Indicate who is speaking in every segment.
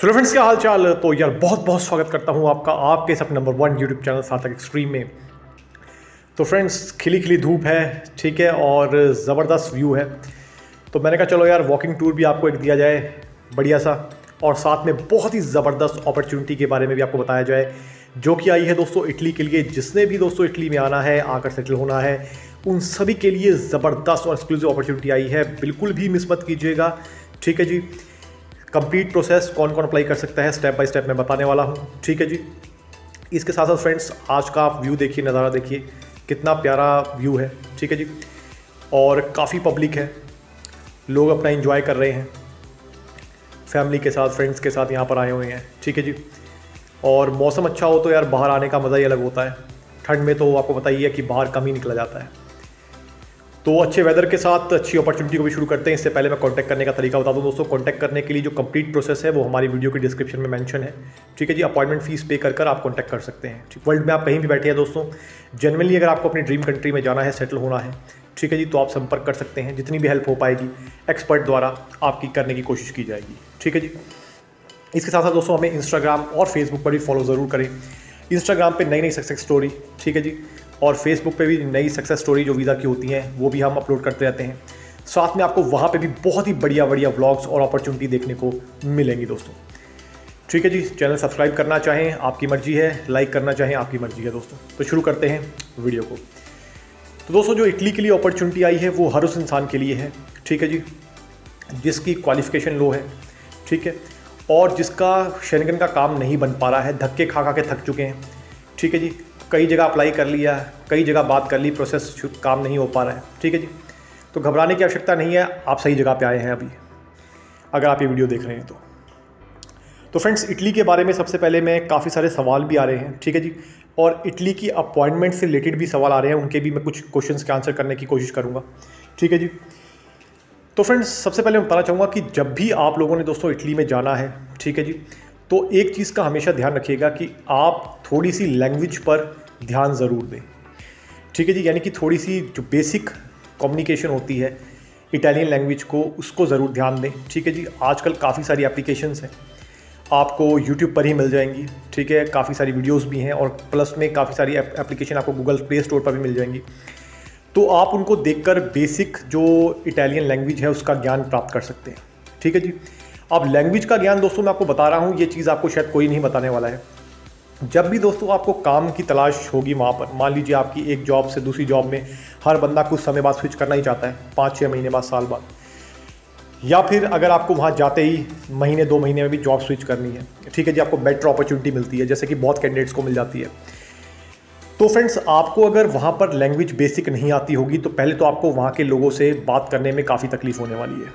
Speaker 1: So friends क्या हाल चाल तो यार, बहुत बहुत स्वागत करता हूँ आपका, आपके सब number one YouTube channel Sarthak extreme में। तो फ्रेंड्स खिली खिली धूप है, ठीक है, और ज़बरदस्त व्यू है। तो मैंने कहा, चलो यार वॉकिंग टूर भी आपको एक दिया जाए, बढ़िया सा। और साथ में बहुत ही ज़बरदस्त अपॉर्चुनिटी के बारे में भी आपको बताया जाए, जो कि आई है दोस्तों इटली के लिए। जिसने भी दोस्तों इटली में आना है, आकर सेटल होना है, उन सभी के लिए ज़बरदस्त और एक्सक्लूसिव अपॉर्चुनिटी आई है। बिल्कुल भी मिस मत कीजिएगा, ठीक है जी? कंप्लीट प्रोसेस कौन कौन अप्लाई कर सकता है स्टेप बाय स्टेप मैं बताने वाला हूँ। ठीक है जी? इसके साथ साथ फ्रेंड्स आज का आप व्यू देखिए, नज़ारा देखिए, कितना प्यारा व्यू है। ठीक है जी? और काफ़ी पब्लिक है। लोग अपना इंजॉय कर रहे हैं। फैमिली के साथ फ्रेंड्स के साथ यहाँ पर आए हुए हैं। ठीक है जी? और मौसम अच्छा हो तो यार बाहर आने का मज़ा ही अलग होता है। ठंड में तो आपको पता ही है कि बाहर कम ही निकला जाता है। तो अच्छे वेदर के साथ अच्छी अपॉर्चुनिटी को भी शुरू करते हैं। इससे पहले मैं कांटेक्ट करने का तरीका बता दूँ दोस्तों। कांटेक्ट करने के लिए जो कंप्लीट प्रोसेस है, वो हमारी वीडियो की डिस्क्रिप्शन में मेंशन है। ठीक है जी? अपॉइंटमेंट फ़ीस पे कर कर आप कांटेक्ट कर सकते हैं। ठीक वर्ल्ड में आप कहीं भी बैठे हैं दोस्तों जनरली अगर आपको अपनी ड्रीम कंट्री में जाना है सेटल होना है, ठीक है जी? तो आप संपर्क कर सकते हैं। जितनी भी हेल्प हो पाएगी एक्सपर्ट द्वारा आपकी करने की कोशिश की जाएगी। ठीक है जी? इसके साथ साथ दोस्तों हमें इंस्टाग्राम और फेसबुक पर भी फॉलो ज़रूर करें। इंस्टाग्राम पे नई नई सक्सेस स्टोरी ठीक है जी? और फेसबुक पे भी नई सक्सेस स्टोरी जो वीज़ा की होती हैं, वो भी हम अपलोड करते रहते हैं। साथ में आपको वहाँ पे भी बहुत ही बढ़िया बढ़िया व्लॉग्स और अपॉर्चुनिटी देखने को मिलेंगी दोस्तों। ठीक है जी चैनल सब्सक्राइब करना चाहें, आपकी मर्ज़ी है। लाइक करना चाहें, आपकी मर्ज़ी है दोस्तों। तो शुरू करते हैं वीडियो को। तो दोस्तों, जो इटली के लिए अपॉर्चुनिटी आई है, वो हर उस इंसान के लिए है। ठीक है जी? जिसकी क्वालिफिकेशन लो है। ठीक है? और जिसका शेनगन का काम नहीं बन पा रहा है, धक्के खा खा के थक चुके हैं। ठीक है जी? कई जगह अप्लाई कर लिया, कई जगह बात कर ली प्रोसेस काम नहीं हो पा रहा है। ठीक है जी? तो घबराने की आवश्यकता नहीं है, आप सही जगह पे आए हैं अभी। अगर आप ये वीडियो देख रहे हैं तो। तो फ्रेंड्स इटली के बारे में सबसे पहले मैं काफ़ी सारे सवाल भी आ रहे हैं, ठीक है जी? और इटली की अपॉइंटमेंट से रिलेटेड भी सवाल आ रहे हैं, उनके भी मैं कुछ क्वेश्चंस के आंसर करने की कोशिश करूँगा। ठीक है जी? तो फ्रेंड्स सबसे पहले मैं बताना चाहूँगा कि जब भी आप लोगों ने दोस्तों इटली में जाना है, ठीक है जी? तो एक चीज़ का हमेशा ध्यान रखिएगा कि आप थोड़ी सी लैंग्वेज पर ध्यान ज़रूर दें। ठीक है जी, यानी कि थोड़ी सी जो बेसिक कम्युनिकेशन होती है इटालियन लैंग्वेज को, उसको ज़रूर ध्यान दें। ठीक है जी, आजकल काफ़ी सारी एप्लीकेशंस हैं। आपको यूट्यूब पर ही मिल जाएँगी। ठीक है, काफ़ी सारी वीडियोस भी हैं और प्लस में काफ़ी सारी एप्लीकेशन आपको गूगल प्ले स्टोर पर भी मिल जाएँगी। तो आप उनको देखकर बेसिक जो इटालियन लैंग्वेज है, उसका ज्ञान प्राप्त कर सकते हैं। ठीक है जी, अब लैंग्वेज का ज्ञान दोस्तों, मैं आपको बता रहा हूँ, ये चीज़ आपको शायद कोई नहीं बताने वाला है। जब भी दोस्तों आपको काम की तलाश होगी वहाँ पर, मान लीजिए आपकी एक जॉब से दूसरी जॉब में हर बंदा कुछ समय बाद स्विच करना ही चाहता है, पाँच छः महीने बाद, साल बाद। या फिर अगर आपको वहाँ जाते ही महीने, दो महीने में भी जॉब स्विच करनी है, ठीक है जी, आपको बेटर अपॉर्चुनिटी मिलती है, जैसे कि बहुत कैंडिडेट्स को मिल जाती है। तो फ्रेंड्स आपको अगर वहाँ पर लैंग्वेज बेसिक नहीं आती होगी तो पहले तो आपको वहाँ के लोगों से बात करने में काफ़ी तकलीफ़ होने वाली है,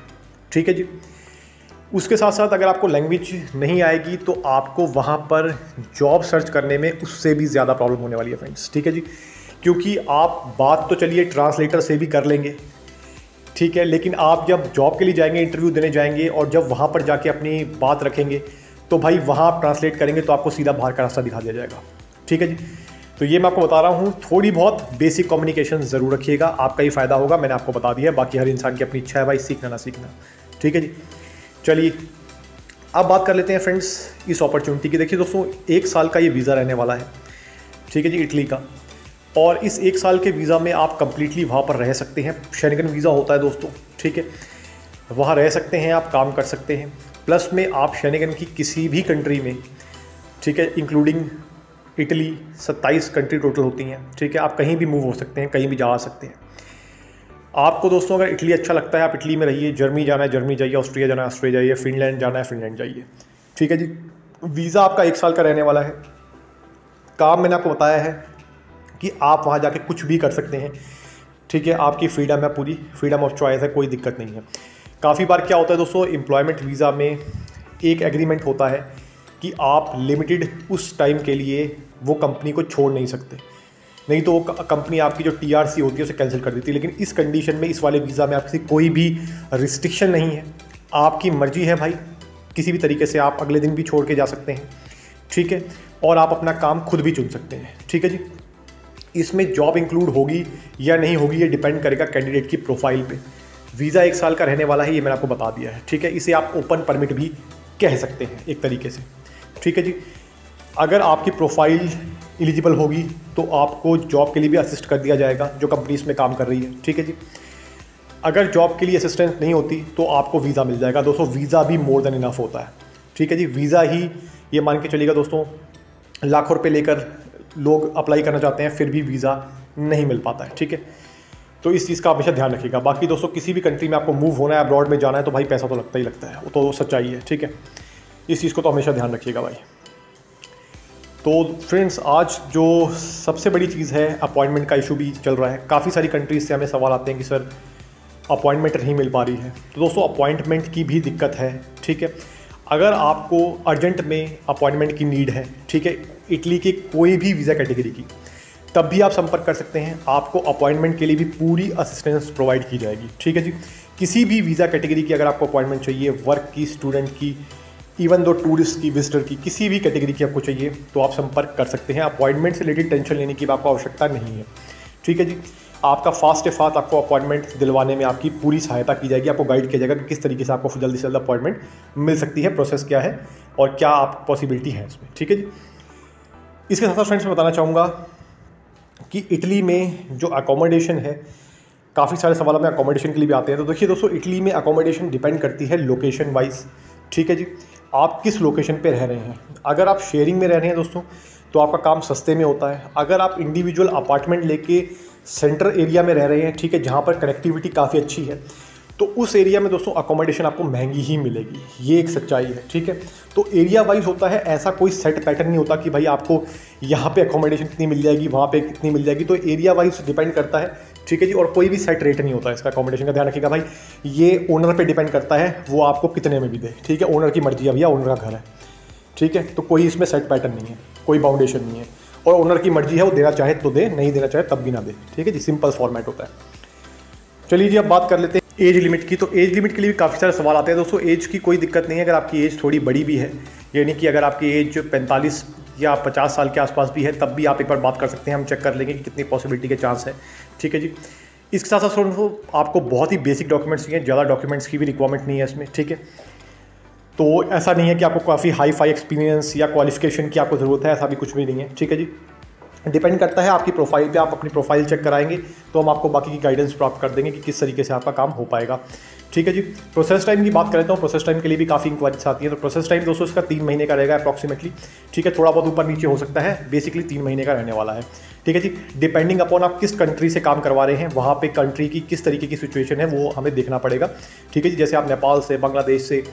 Speaker 1: ठीक है जी। उसके साथ साथ अगर आपको लैंग्वेज नहीं आएगी तो आपको वहाँ पर जॉब सर्च करने में उससे भी ज़्यादा प्रॉब्लम होने वाली है फ्रेंड्स ठीक है जी? क्योंकि आप बात तो चलिए ट्रांसलेटर से भी कर लेंगे, ठीक है? लेकिन आप जब जॉब के लिए जाएँगे इंटरव्यू देने जाएँगे और जब वहाँ पर जाके अपनी बात रखेंगे तो भाई वहाँ आप ट्रांसलेट करेंगे तो आपको सीधा बाहर का रास्ता दिखा दिया जाएगा, ठीक है जी? तो ये मैं आपको बता रहा हूँ, थोड़ी बहुत बेसिक कम्युनिकेशन ज़रूर रखिएगा, आपका ही फ़ायदा होगा, मैंने आपको बता दिया बाकी हर इंसान की अपनी इच्छा है भाई, सीखना ना सीखना, ठीक है जी? चलिए, अब बात कर लेते हैं फ्रेंड्स इस अपॉर्चुनिटी की। देखिए दोस्तों, एक साल का ये वीज़ा रहने वाला है, ठीक है जी इटली का। और इस एक साल के वीज़ा में आप कम्प्लीटली वहाँ पर रह सकते हैं। शेनगन वीज़ा होता है दोस्तों, ठीक है? वहाँ रह सकते हैं, आप काम कर सकते हैं। प्लस में आप शेनगन की किसी भी कंट्री में, ठीक है इंक्लूडिंग इटली सत्ताईस कंट्री टोटल होती हैं, ठीक है? आप कहीं भी मूव हो सकते हैं, कहीं भी जा सकते हैं। आपको दोस्तों, अगर इटली अच्छा लगता है, आप इटली में रहिए। जर्मनी जाना है, जर्मनी जाइए, ऑस्ट्रिया जाना है, ऑस्ट्रिया जाइए, फिनलैंड जाना है, फिनलैंड जाइए। ठीक है जी? वीज़ा आपका एक साल का रहने वाला है। काम मैंने आपको बताया है कि आप वहाँ जाके कुछ भी कर सकते हैं। ठीक है? आपकी फ्रीडम है पूरी। फ्रीडम ऑफ़ चॉइस है, कोई दिक्कत नहीं है। काफ़ी बार क्या होता है दोस्तों एम्प्लॉयमेंट वीज़ा में एक एग्रीमेंट होता है कि आप लिमिटेड उस टाइम के लिए वो कंपनी को छोड़ नहीं सकते। नहीं तो वो कंपनी आपकी जो टीआरसी होती है, उसे कैंसिल कर देती है। लेकिन इस कंडीशन में, इस वाले वीज़ा में आपकी कोई भी रिस्ट्रिक्शन नहीं है। आपकी मर्ज़ी है भाई। किसी भी तरीके से आप अगले दिन भी छोड़ के जा सकते हैं। ठीक है? और आप अपना काम खुद भी चुन सकते हैं। ठीक है जी? इसमें जॉब इंक्लूड होगी या नहीं होगी, ये डिपेंड करेगा कैंडिडेट की प्रोफ़ाइल पे। वीज़ा एक साल का रहने वाला है, ये मैंने आपको बता दिया है। ठीक है? इसे आप ओपन परमिट भी कह सकते हैं, एक तरीके से। ठीक है जी? अगर आपकी प्रोफ़ाइल एलिजिबल होगी तो आपको जॉब के लिए भी असिस्ट कर दिया जाएगा, जो कंपनी इसमें काम कर रही है। ठीक है जी? अगर जॉब के लिए असिस्टेंस नहीं होती तो आपको वीज़ा मिल जाएगा। दोस्तों वीज़ा भी मोर देन इनफ होता है। ठीक है जी? वीज़ा ही, ये मान के चलेगा दोस्तों, लाखों रुपये लेकर लोग अप्लाई करना चाहते हैं, फिर भी वीज़ा नहीं मिल पाता है। ठीक है? तो इस चीज़ का हमेशा ध्यान रखिएगा। बाकी दोस्तों, किसी भी कंट्री में आपको मूव होना है अब्रॉड में जाना है तो भाई पैसा तो लगता ही लगता है। वो तो सच्चाई है। ठीक है? इस चीज़ को तो हमेशा ध्यान रखिएगा भाई। तो फ्रेंड्स आज जो सबसे बड़ी चीज़ है अपॉइंटमेंट का इशू भी चल रहा है। काफ़ी सारी कंट्रीज़ से हमें सवाल आते हैं कि, सर अपॉइंटमेंट नहीं मिल पा रही है। तो दोस्तों अपॉइंटमेंट की भी दिक्कत है, ठीक है? अगर आपको अर्जेंट में अपॉइंटमेंट की नीड है, ठीक है? इटली के कोई भी वीज़ा कैटेगरी की, तब भी आप संपर्क कर सकते हैं। आपको अपॉइंटमेंट के लिए भी पूरी असिस्टेंस प्रोवाइड की जाएगी, ठीक है जी? किसी भी वीज़ा कैटेगरी की अगर आपको अपॉइंटमेंट चाहिए वर्क की स्टूडेंट की इवन दो टूरिस्ट की विजिटर की किसी भी कैटेगरी की आपको चाहिए तो आप संपर्क कर सकते हैं। अपॉइंटमेंट से रिलेटेड टेंशन लेने की आपको आवश्यकता नहीं है। ठीक है जी? आपका फास्ट फास्ट आपको अपॉइंटमेंट दिलवाने में आपकी पूरी सहायता की जाएगी। आपको गाइड किया जाएगा कि किस तरीके से आपको जल्दी से जल्द अपॉइंटमेंट मिल सकती है प्रोसेस क्या है और क्या आप पॉसिबिलिटी है इसमें। ठीक है जी? इसके साथ साथ फ्रेंड्स मैं बताना चाहूँगा कि इटली में जो अकोमोडेशन है, काफ़ी सारे सवाल में अकोमोडेशन के लिए भी आते हैं। तो देखिए दोस्तों इटली में अकोमोडेशन डिपेंड करती है लोकेशन वाइज ठीक है जी? आप किस लोकेशन पे रह रहे हैं? अगर आप शेयरिंग में रह रहे हैं दोस्तों तो आपका काम सस्ते में होता है। अगर आप इंडिविजुअल अपार्टमेंट लेके सेंटर एरिया में रह रहे हैं, ठीक है, जहाँ पर कनेक्टिविटी काफ़ी अच्छी है तो उस एरिया में दोस्तों अकोमोडेशन आपको महँगी ही मिलेगी। ये एक सच्चाई है, ठीक है? तो एरिया वाइज होता है, ऐसा कोई सेट पैटर्न नहीं होता कि भाई आपको यहाँ पे अकोमोडेशन कितनी मिल जाएगी, वहाँ पे कितनी मिल जाएगी। तो एरिया वाइज डिपेंड करता है ठीक है जी, और कोई भी सेट रेट नहीं होता इसका अकोमोडेशन का। ध्यान रखिएगा भाई, ये ओनर पे डिपेंड करता है, वो आपको कितने में भी दे, ठीक है? ओनर की मर्ज़ी है भैया ओनर का घर है, ठीक है? तो कोई इसमें सेट पैटर्न नहीं है, कोई बाउंडेशन नहीं है। और ओनर की मर्ज़ी है, वो देना चाहे तो दे, नहीं देना चाहे तब भी ना दे, ठीक है जी? सिंपल फॉर्मेट होता है। चलिए जी, अब बात कर लेते हैं एज लिमिट की। तो एज लिमिट के लिए भी काफ़ी सारे सवाल आते हैं। दोस्तों एज की कोई दिक्कत नहीं है, अगर आपकी एज थोड़ी बड़ी भी है, यानी कि अगर आपकी एज पैंतालीस या पचास साल के आसपास भी है, तब भी आप एक बार बात कर सकते हैं, हम चेक कर लेंगे कि कितनी पॉसिबिलिटी के चांस है। ठीक है जी? इसके साथ साथ आपको बहुत ही बेसिक डॉक्यूमेंट्स चाहिए, ज़्यादा डॉक्यूमेंट्स की भी रिक्वायरमेंट नहीं है इसमें, ठीक है? तो ऐसा नहीं है कि आपको काफ़ी हाई फाई एक्सपीरियंस या क्वालिफिकेशन की आपको ज़रूरत है, ऐसा भी कुछ भी नहीं है, ठीक है जी? डिपेंड करता है आपकी प्रोफ़ाइल पे, आप अपनी प्रोफ़ाइल चेक कराएँगे तो हम आपको बाकी की गाइडेंस प्राप्त कर देंगे कि किस तरीके से आपका काम हो पाएगा। ठीक है जी प्रोसेस टाइम की बात करें तो प्रोसेस टाइम के लिए भी काफ़ी इंक्वायरीज आती है। तो प्रोसेस टाइम दोस्तों इसका तीन महीने का रहेगा अप्रॉक्सीमेटली ठीक है, थोड़ा बहुत ऊपर नीचे हो सकता है बेसिकली तीन महीने का रहने वाला है। ठीक है जी डिपेंडिंग अपॉन आप किस कंट्री से काम करवा रहे हैं, वहाँ पे कंट्री की किस तरीके की सिचुएशन है, वो हमें देखना पड़ेगा। ठीक है जी, जैसे आप नेपाल से, बांग्लादेश से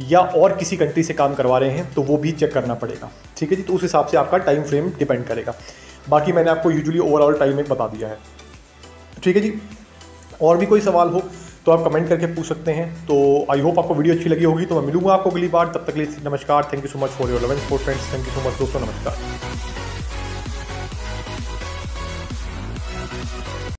Speaker 1: या और किसी कंट्री से काम करवा रहे हैं तो वो भी चेक करना पड़ेगा। ठीक है जी तो उस हिसाब से आपका टाइम फ्रेम डिपेंड करेगा। बाकी मैंने आपको यूजुअली ओवरऑल टाइम में बता दिया है। ठीक है जी, और भी कोई सवाल हो तो आप कमेंट करके पूछ सकते हैं। तो आई होप आपको वीडियो अच्छी लगी होगी। तो मैं मिलूँगा आपको अगली बार। तब तक लिए नमस्कार। Thank you so much for your love and for friends thank you so much दोस्तों. नमस्कार।